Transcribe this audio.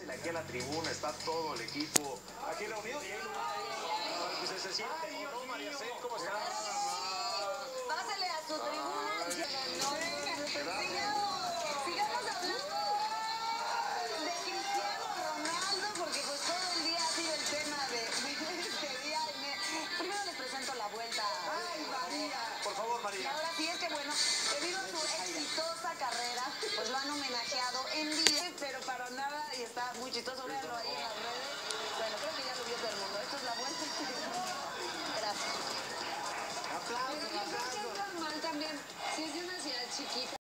Aquí a la tribuna está todo el equipo. Aquí reunido y pues se siente. ¿o no, María Cel? ¿Cómo estás? Pásale a su tribuna. No, sigamos, sigamos hablando de Cristiano Ronaldo, porque pues todo el día ha sido el tema de, de este día. Me- Primero les presento la vuelta. Ay, María. Por favor, Y María. ahora sí es que bueno, está muy chistoso, véanlo ahí en las redes. Bueno, creo que ya lo vio todo el mundo. Esto es la vuelta. Gracias. Pero yo creo que es normal también, si es de una ciudad chiquita.